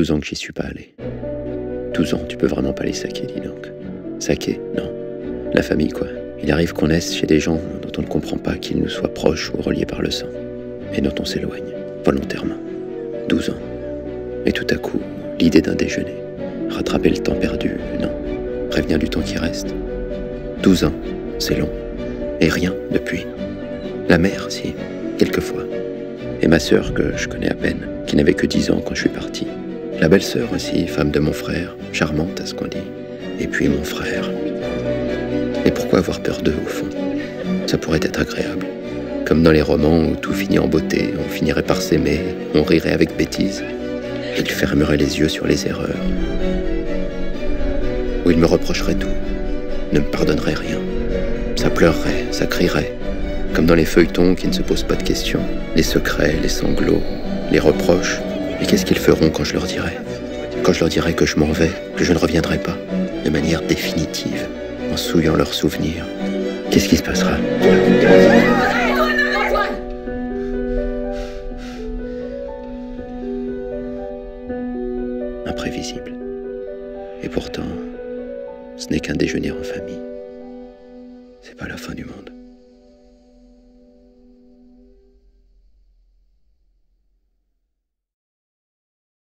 12 ans que j'y suis pas allé. 12 ans, tu peux vraiment pas les saquer, dis donc. Saquer, non. La famille, quoi. Il arrive qu'on naisse chez des gens dont on ne comprend pas qu'ils nous soient proches ou reliés par le sang, et dont on s'éloigne, volontairement. 12 ans. Et tout à coup, l'idée d'un déjeuner. Rattraper le temps perdu, non. Prévenir du temps qui reste. 12 ans, c'est long. Et rien depuis. La mère, si, quelquefois. Et ma sœur, que je connais à peine, qui n'avait que 10 ans quand je suis parti. La belle-sœur aussi, femme de mon frère, charmante à ce qu'on dit. Et puis mon frère. Et pourquoi avoir peur d'eux, au fond? Ça pourrait être agréable. Comme dans les romans où tout finit en beauté, on finirait par s'aimer, on rirait avec bêtise. Il fermerait les yeux sur les erreurs. Ou il me reprocherait tout, ne me pardonnerait rien. Ça pleurerait, ça crierait, comme dans les feuilletons qui ne se posent pas de questions, les secrets, les sanglots, les reproches. Qu'est-ce qu'ils feront quand je leur dirai? Quand je leur dirai que je m'en vais, que je ne reviendrai pas, de manière définitive, en souillant leurs souvenirs. Qu'est-ce qui se passera? Imprévisible. Et pourtant, ce n'est qu'un déjeuner en famille. C'est pas la fin du monde.